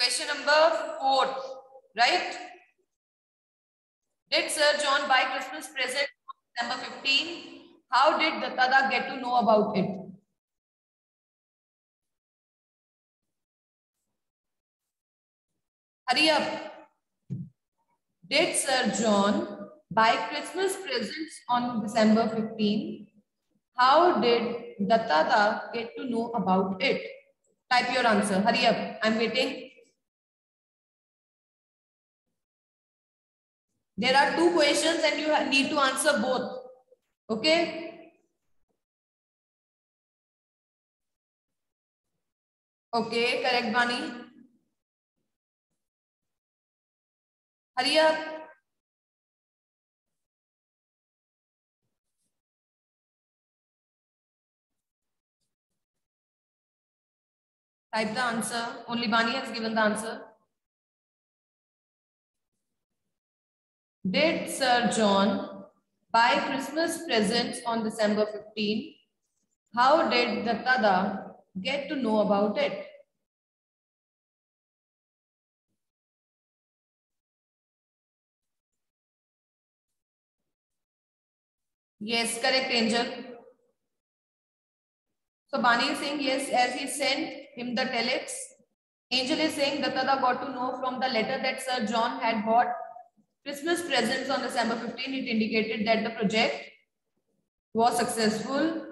Question number four, right? Did Sir John buy Christmas present on December 15? How did Dattada get to know about it? Hurry up. Did Sir John buy Christmas presents on December 15? How did Dattada get to know about it? Type your answer. Hurry up. I'm waiting. There are two questions and you need to answer both. Okay. Okay, correct, Bani. Hurry up. Type the answer. Only Bani has given the answer. Did Sir John buy Christmas presents on December 15? How did the Dattada get to know about it? Yes, correct, Angel. So Bani is saying yes, as he sent him the telex. Angel is saying Dattada got to know from the letter that Sir John had bought Christmas presents on December 15. It indicated that the project was successful.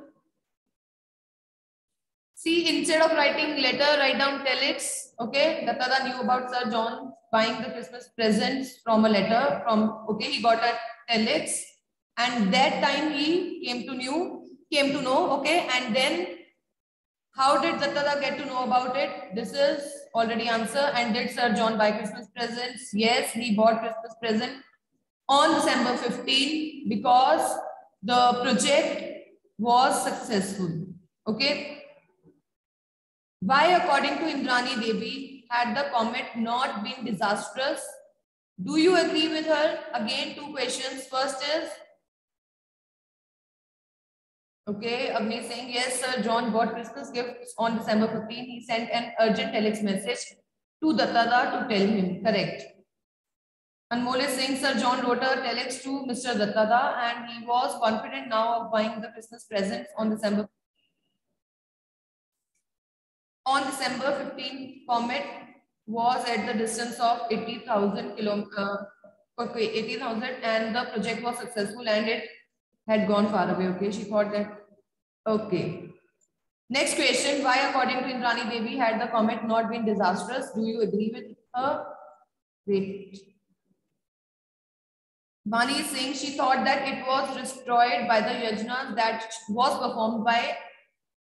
See, instead of writing letter, write down telex. Okay, Dattada knew about Sir John buying the Christmas presents from a letter from, okay, he got a telex and that time he came to knew, came to know, okay, and then how did Dattada get to know about it? This is already answer. And did Sir John buy Christmas presents? Yes, he bought Christmas present on December 15 because the project was successful. Okay. Why, according to Indrani Devi, had the comet not been disastrous? Do you agree with her? Again, two questions. First is, Okay, Avni saying, yes, sir, John bought Christmas gifts on December 15. He sent an urgent telex message to Dattada to tell him. Correct. Anmol is saying, sir, John wrote a telex to Mr. Dattada and he was confident now of buying the Christmas presents on December. 15. On December 15, Comet was at the distance of 80,000 kilometers, uh, okay, 80,000 and the project was successful and it had gone far away. Okay, she thought that. Okay. Next question. Why, according to Indrani Devi, had the comet not been disastrous? Do you agree with her? Wait. Bani is saying she thought that it was destroyed by the yajna that was performed by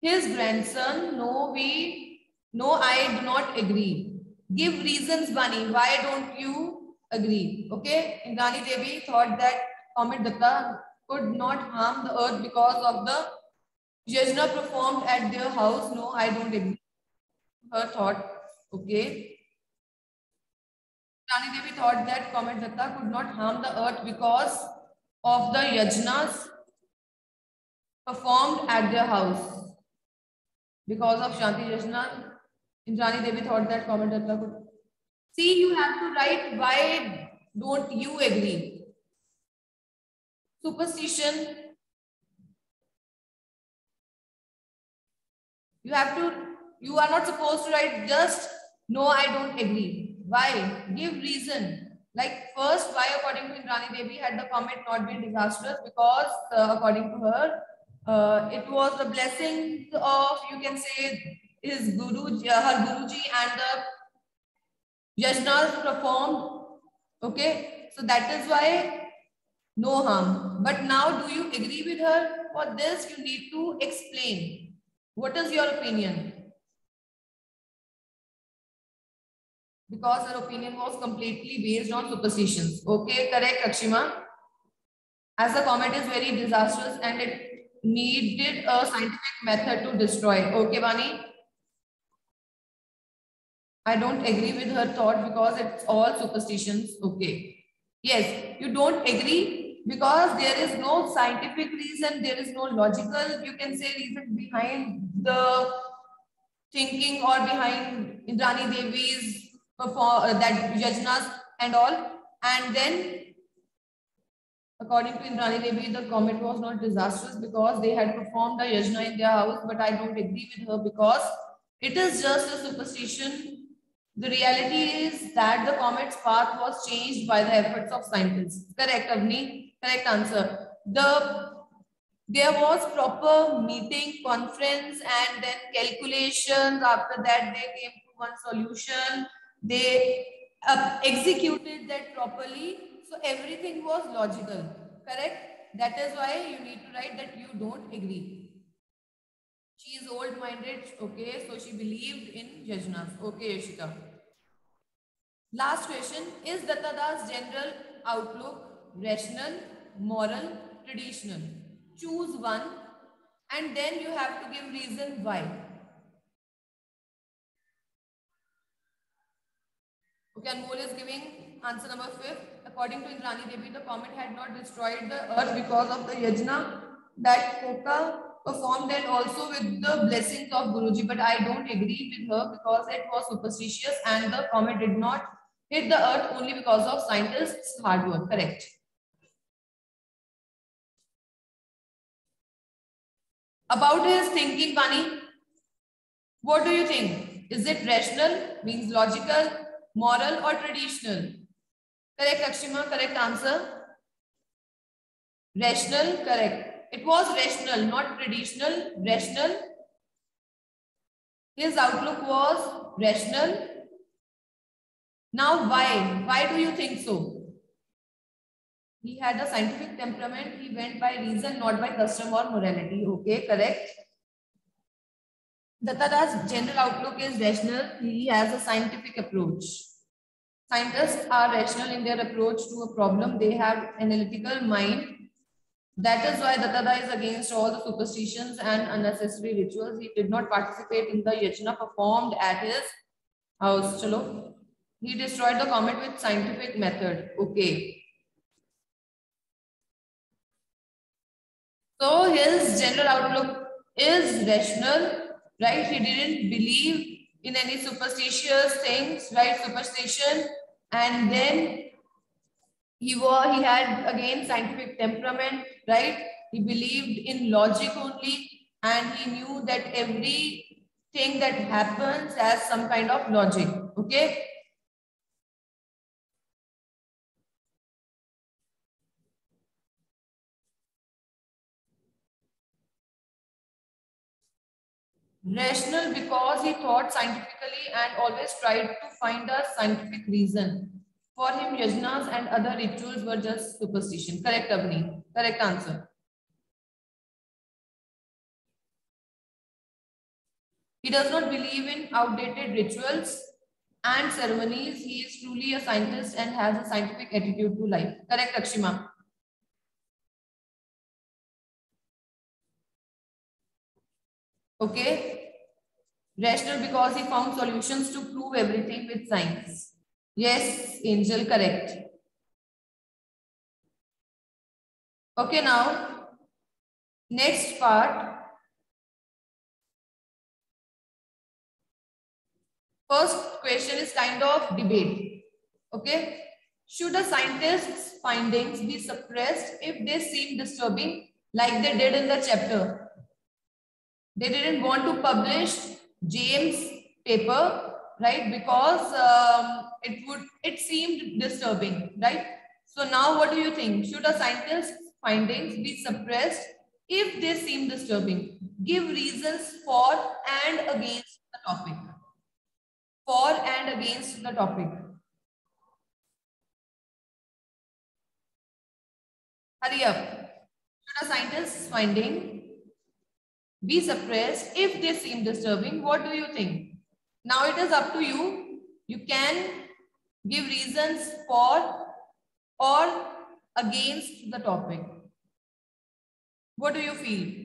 his grandson. No, we, no, I do not agree. Give reasons, Bani. Why don't you agree? Okay. Indrani Devi thought that Comet Datta could not harm the earth because of the yajna performed at their house. No, I don't agree. Her thought. Okay. Rani Devi thought that Comet Datta could not harm the earth because of the yajnas performed at their house. Because of Shanti Yajna, Indrani Devi thought that Comet Datta could. See, you have to write why don't you agree? superstition. You have to, you are not supposed to write just, no, I don't agree. Why? Give reason. Like first, why according to Indrani Devi had the comet not been disastrous? Because uh, according to her, uh, it was the blessing of, you can say, his Guru, uh, her Guruji and the yajnas performed. Okay, so that is why no harm. But now do you agree with her? For this, you need to explain. What is your opinion? Because her opinion was completely based on superstitions. Okay, correct, Akshima. As the comet is very disastrous and it needed a scientific method to destroy. Okay, Vani? I don't agree with her thought because it's all superstitions. Okay. Yes, you don't agree because there is no scientific reason, there is no logical, you can say reason behind the thinking or behind Indrani Devi's perform uh, that yajnas and all. And then, according to Indrani Devi, the comet was not disastrous because they had performed a yajna in their house. But I don't agree with her because it is just a superstition. The reality is that the comet's path was changed by the efforts of scientists. Correct, Avni? Correct answer. The there was proper meeting, conference, and then calculations. After that, they came to one solution. They uh, executed that properly. So everything was logical. Correct? That is why you need to write that you don't agree. She is old-minded. Okay, so she believed in yajnas. Okay, Yashika. Last question. Is Dattada's general outlook rational, moral, traditional? Choose one and then you have to give reason why. Okay, Anmol is giving answer number fifth. According to Indrani Devi, the comet had not destroyed the earth because of the yajna that Koka performed and also with the blessings of Guruji. But I don't agree with her because it was superstitious and the comet did not hit the earth only because of scientists' hard work. Correct. About his thinking, Pani, what do you think? Is it rational, means logical, moral or traditional? Correct, Lakshima, correct answer. Rational, correct. It was rational, not traditional, rational. His outlook was rational. Now, why? Why do you think so? He had a scientific temperament. He went by reason, not by custom or morality. Okay, correct. Dattada's general outlook is rational. He has a scientific approach. Scientists are rational in their approach to a problem. They have analytical mind. That is why Dattada is against all the superstitions and unnecessary rituals. He did not participate in the yajna performed at his house. Chalo. He destroyed the comet with scientific method. Okay. So his general outlook is rational, right? He didn't believe in any superstitious things, right? Superstition. And then he was, he had again scientific temperament, right? He believed in logic only and he knew that everything that happens has some kind of logic, okay? Rational because he thought scientifically and always tried to find a scientific reason. For him, yajnas and other rituals were just superstition. Correct, Avni. Correct answer. He does not believe in outdated rituals and ceremonies. He is truly a scientist and has a scientific attitude to life. Correct, Akshima. Okay. Rational because he found solutions to prove everything with science. Yes, Angel, correct. Okay, now, next part. First question is kind of debate. Okay. Should a scientist's findings be suppressed if they seem disturbing like they did in the chapter? They didn't want to publish James paper, right? Because um, it would it seemed disturbing, right? So now what do you think? Should a scientist's findings be suppressed if they seem disturbing? Give reasons for and against the topic. For and against the topic. Hurry up. Should a scientist's finding be suppressed if they seem disturbing. What do you think? Now it is up to you. You can give reasons for or against the topic. What do you feel?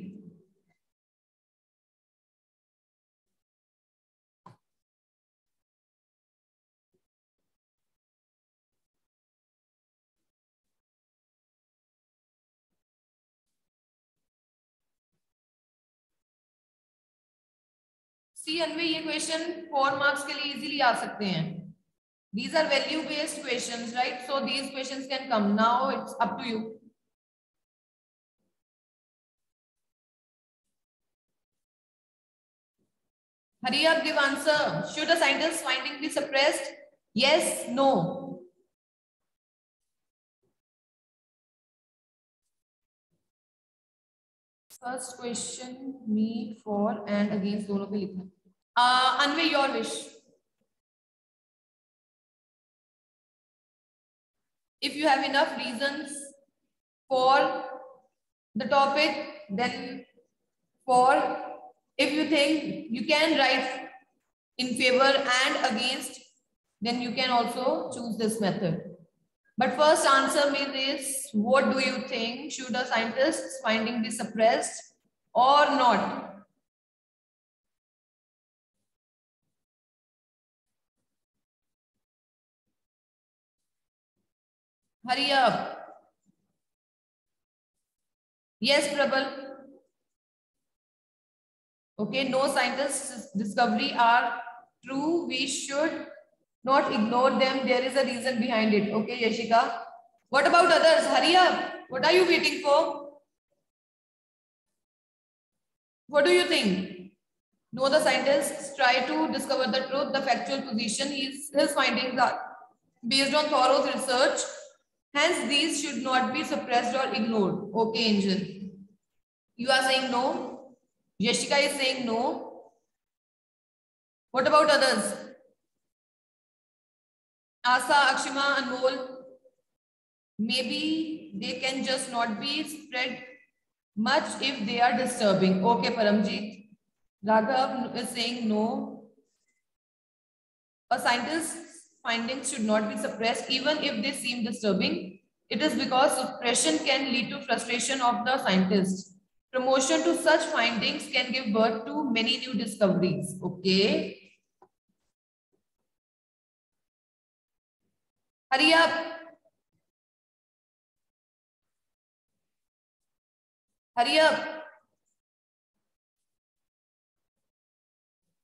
सी अनवे ये question four marks के लिए easily आ सकते हैं These are value based questions, right? So these questions can come. Now it's up to you. Hurry up, give answer. Should a scientist finding be suppressed? Yes, no. First question, me, for and against दोनों पे लिखना. Uh, your wish. If you have enough reasons for the topic, then for if you think you can write in favor and against, then you can also choose this method. But first answer me this, what do you think? Should a scientist's finding be suppressed or not? Hurry up. Yes, Prabal. Okay, no scientists discovery are true. We should not ignore them. There is a reason behind it. Okay, Yashika. What about others? Hurry up. What are you waiting for? What do you think? No, the scientists try to discover the truth, the factual position. His, his findings are based on thorough research. Hence, these should not be suppressed or ignored. Okay, Angel. You are saying no? Yashika is saying no. What about others? Asa, Akshima, Anmol. Maybe they can just not be spread much if they are disturbing. Okay, Paramjeet. Raghav is saying no. A scientist's findings should not be suppressed even if they seem disturbing. It is because suppression can lead to frustration of the scientist. Promotion to such findings can give birth to many new discoveries. Okay. Hurry up. Hurry up.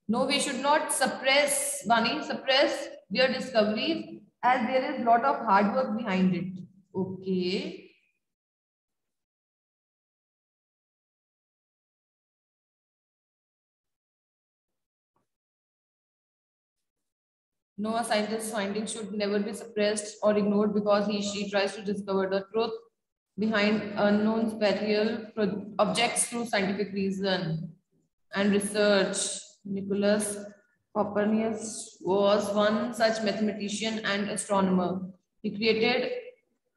No, we should not suppress, Bunny, suppress their discoveries as there is a lot of hard work behind it. Okay. No, a scientist's findings should never be suppressed or ignored because he she tries to discover the truth behind unknown spatial objects through scientific reason and research. Nicholas Copernicus was one such mathematician and astronomer. He created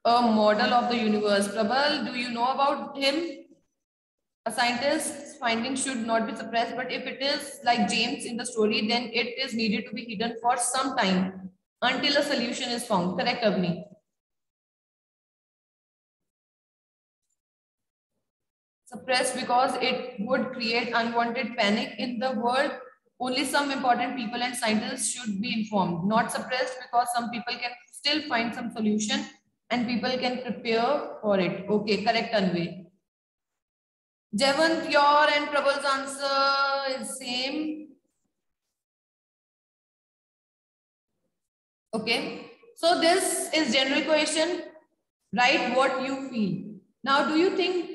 a model of the universe. Prabal, do you know about him? A scientist's findings should not be suppressed, but if it is like James in the story, then it is needed to be hidden for some time until a solution is found. Correct, Avni? Suppressed because it would create unwanted panic in the world. Only some important people and scientists should be informed. Not suppressed because some people can still find some solution and people can prepare for it. Okay, correct, Anvi. Jevant, your and Prabal's answer is same. Okay. So this is general question. Write what you feel. Now, do you think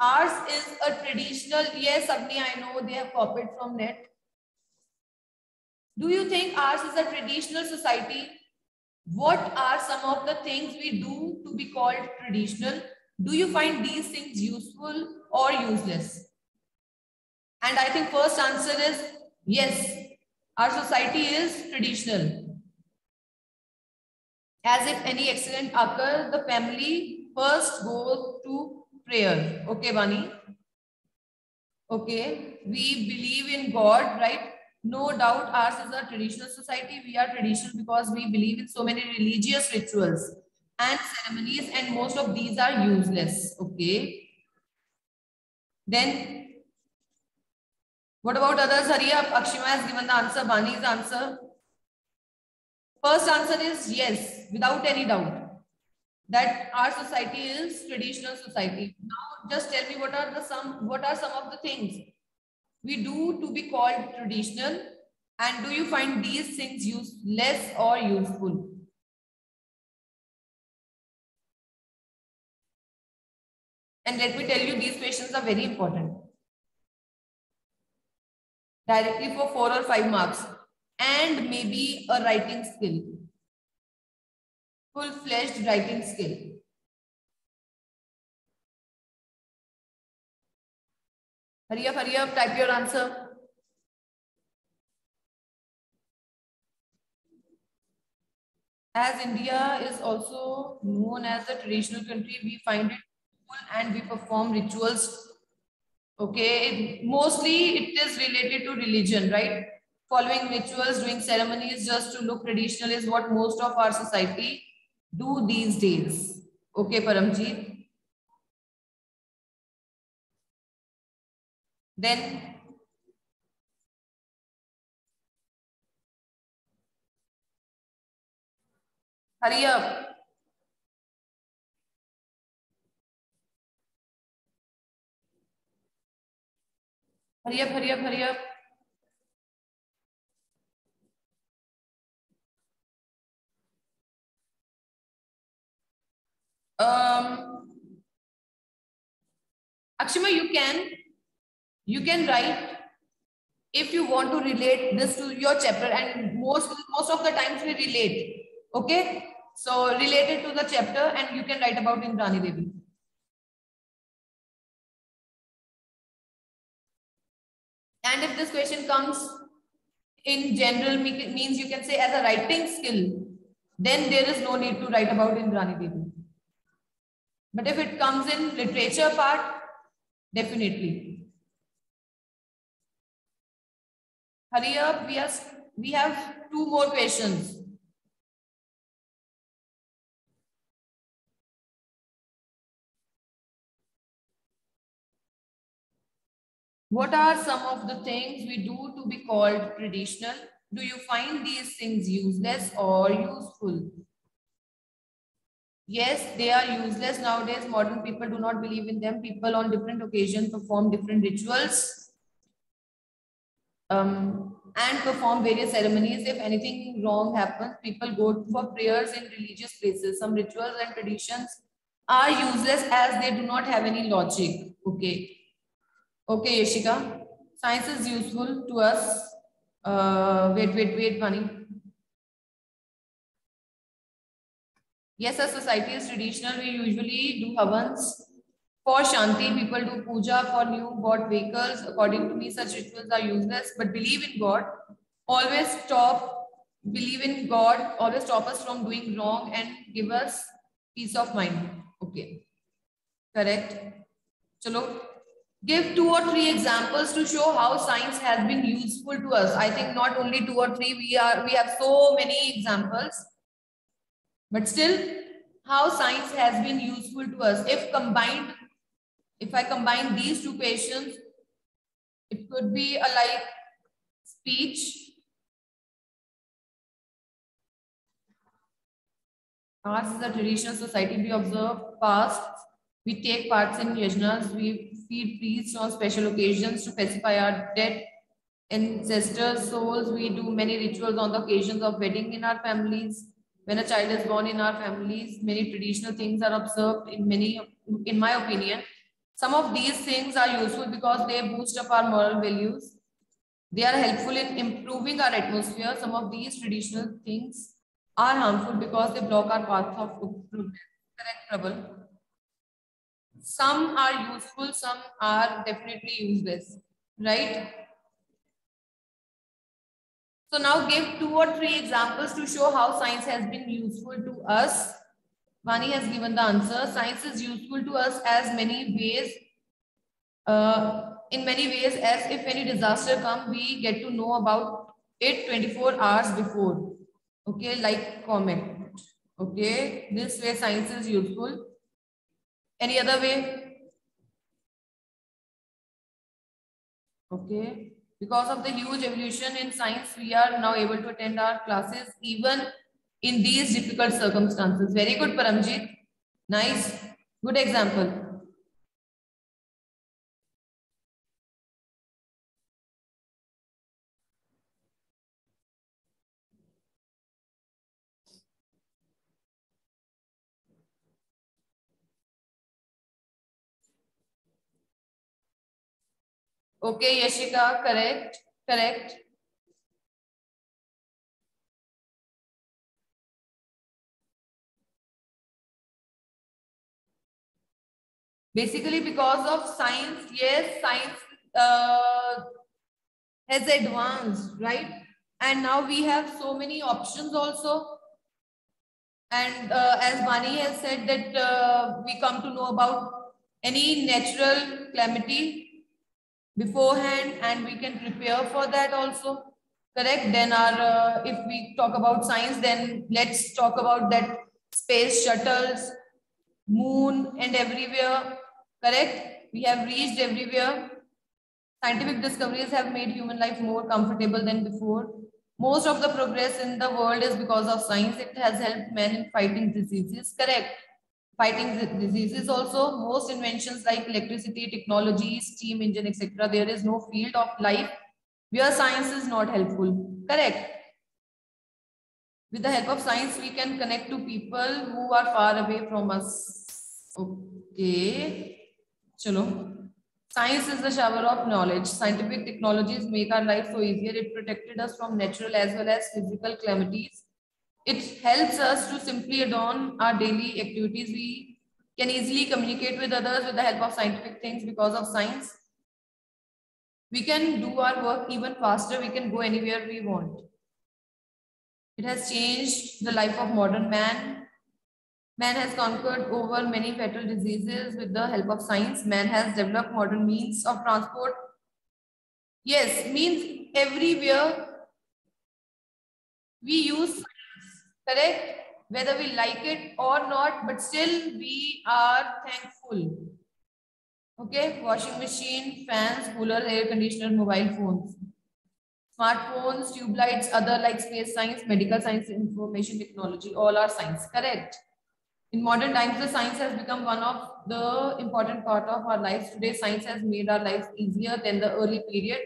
ours is a traditional? Yes, Agni, I know they have copied from net. Do you think ours is a traditional society? What are some of the things we do to be called traditional? Do you find these things useful or useless? And I think first answer is yes. Our society is traditional. As if any accident occur, the family first goes to prayer. Okay, Bani? Okay. We believe in God, right? No doubt ours is a traditional society. We are traditional because we believe in so many religious rituals and ceremonies and most of these are useless. Okay. Then what about others? Hurry. Akshima has given the answer. Bani's answer. First answer is yes, without any doubt. That our society is traditional society. Now just tell me what are the some what are some of the things we do to be called traditional And do you find these things useless or useful? And let me tell you, these questions are very important. Directly for four or five marks. And maybe a writing skill. Full-fledged writing skill. Hurry up, hurry up, type your answer. As India is also known as a traditional country, we find it cool and we perform rituals. Okay, mostly it is related to religion, right? Following rituals, doing ceremonies just to look traditional is what most of our society do these days. Okay, Paramjeet. Then Hurry up. Hurry up, hurry up, hurry up. Um, Akshima, you can, you can write if you want to relate this to your chapter and most, most of the times we relate. Okay. So related to the chapter and you can write about Indrani Devi. And if this question comes in general means you can say as a writing skill, then there is no need to write about Indrani Devi. But if it comes in literature part, definitely. Hurry up, we have, we have two more questions. What are some of the things we do to be called traditional? Do you find these things useless or useful? Yes, they are useless nowadays. Modern people do not believe in them. People on different occasions perform different rituals um, and perform various ceremonies. If anything wrong happens, people go for prayers in religious places. Some rituals and traditions are useless as they do not have any logic. Okay. Okay, Yashika. Science is useful to us. Uh, wait, wait, wait, Bunny. Yes, as society is traditional, we usually do havans. For Shanti, people do puja for new bought vehicles. According to me, such rituals are useless, but believe in God. Always stop, believe in God, always stop us from doing wrong and give us peace of mind. Okay. Correct. Chalo, give two or three examples to show how science has been useful to us i think not only two or three we are we have so many examples but still how science has been useful to us if combined if i combine these two questions it could be a like speech ours is a traditional society we observe past we take parts in yajnas we feed priests on special occasions to pacify our dead ancestors' souls. We do many rituals on the occasions of wedding in our families. When a child is born in our families, many traditional things are observed in many, in my opinion. Some of these things are useful because they boost up our moral values. They are helpful in improving our atmosphere. Some of these traditional things are harmful because they block our path of. Correct, Prabal? Some are useful, some are definitely useless, right? So now give two or three examples to show how science has been useful to us. Vani has given the answer. Science is useful to us as many ways, uh, in many ways as if any disaster come, we get to know about it 24 hours before. Okay, like comet. Okay, this way science is useful. Any other way? Okay. Because of the huge evolution in science, we are now able to attend our classes even in these difficult circumstances. Very good, Paramjeet. Nice. Good example. Okay, Yashika, correct, correct. Basically, because of science, yes, science uh, has advanced, right? And now we have so many options also. And uh, as Bani has said that uh, we come to know about any natural calamity beforehand and we can prepare for that also. Correct? Then our, uh, if we talk about science, then let's talk about that space shuttles, moon and everywhere. Correct? We have reached everywhere. Scientific discoveries have made human life more comfortable than before. Most of the progress in the world is because of science. It has helped men in fighting diseases. Correct. Fighting diseases also. Most inventions like electricity, technology, steam engine, etc. There is no field of life where science is not helpful. Correct. With the help of science, we can connect to people who are far away from us. Okay. Chalo. Science is the shower of knowledge. Scientific technologies make our life so easier. It protected us from natural as well as physical calamities. It helps us to simply adorn our daily activities. We can easily communicate with others with the help of scientific things because of science. We can do our work even faster. We can go anywhere we want. It has changed the life of modern man. Man has conquered over many fatal diseases with the help of science. Man has developed modern means of transport. Yes, means everywhere we use correct? Whether we like it or not, but still we are thankful. Okay, washing machine, fans, cooler, air conditioner, mobile phones, smartphones, tube lights, other like space science, medical science, information technology, all are science, correct? In modern times, the science has become one of the important part of our lives. Today, science has made our lives easier than the early period.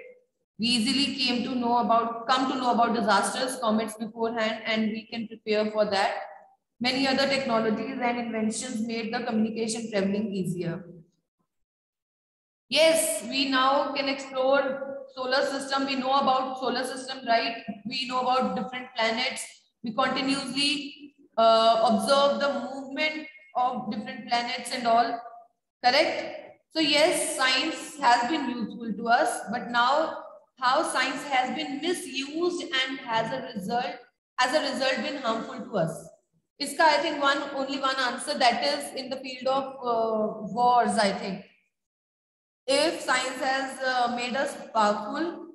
We easily came to know about, come to know about disasters, comets beforehand, and we can prepare for that. Many other technologies and inventions made the communication traveling easier. Yes, we now can explore solar system. We know about solar system, right? We know about different planets. We continuously uh, observe the movement of different planets and all. Correct? So yes, science has been useful to us, but now how science has been misused and has a result, as a result been harmful to us. Iska, I think one only one answer that is in the field of uh, wars, I think. If science has uh, made us powerful,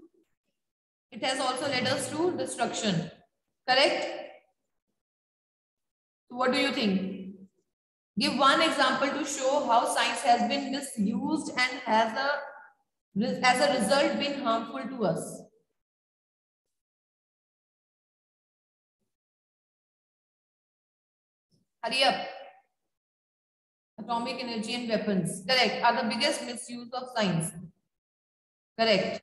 it has also led us to destruction. Correct? What do you think? Give one example to show how science has been misused and has a, as a result been harmful to us. Hurry up. Atomic energy and weapons. Correct. Are the biggest misuse of science. Correct.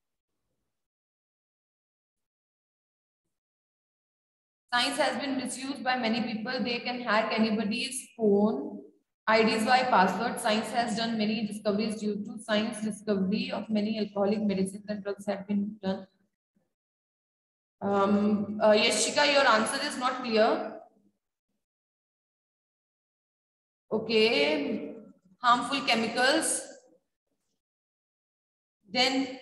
Science has been misused by many people. They can hack anybody's phone, IDs by password. Science has done many discoveries due to science discovery of many alcoholic medicines and drugs have been done. Um, uh, Yashika, your answer is not clear. Okay, harmful chemicals. Then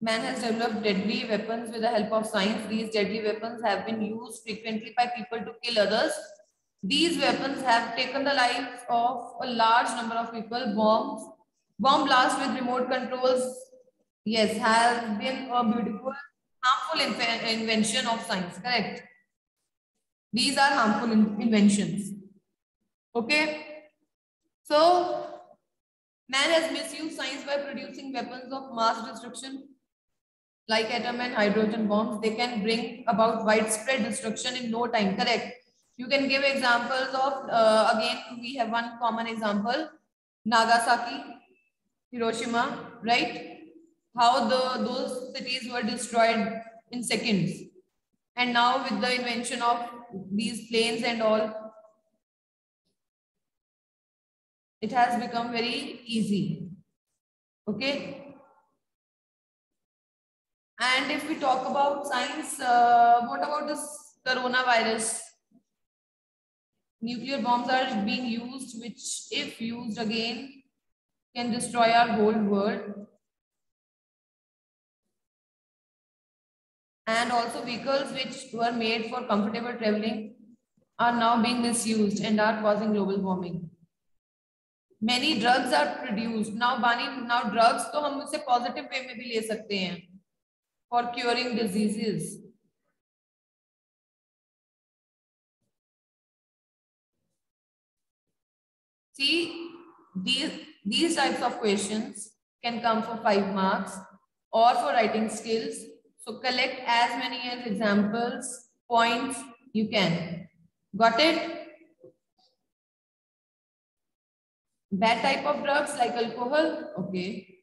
Man has developed deadly weapons with the help of science. These deadly weapons have been used frequently by people to kill others. These weapons have taken the lives of a large number of people. Bombs, bomb blast with remote controls, yes, has been a beautiful, harmful invention of science, correct? These are harmful in inventions. Okay. So, man has misused science by producing weapons of mass destruction like atom and hydrogen bombs, they can bring about widespread destruction in no time, correct? You can give examples of, uh, again, we have one common example, Nagasaki, Hiroshima, right? How the those cities were destroyed in seconds. And now with the invention of these planes and all, it has become very easy. Okay. And if we talk about science, uh, what about this coronavirus? Nuclear bombs are being used, which if used again, can destroy our whole world. And also vehicles which were made for comfortable traveling are now being misused and are causing global warming. Many drugs are produced. Now, Bani, now drugs तो हम उसे positive way में भी ले सकते हैं for curing diseases. See, these, these types of questions can come for five marks or for writing skills. So collect as many as examples, points you can. Got it? Bad type of drugs like alcohol, okay.